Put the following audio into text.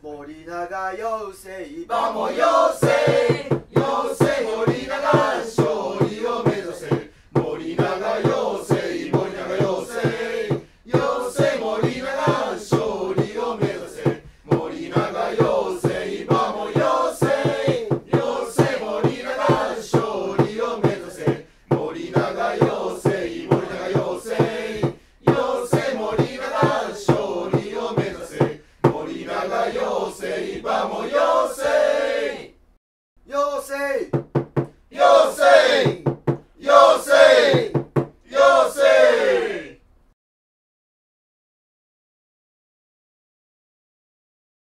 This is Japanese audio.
森永妖精馬も妖精 Vamos, yo sei! Yo sei!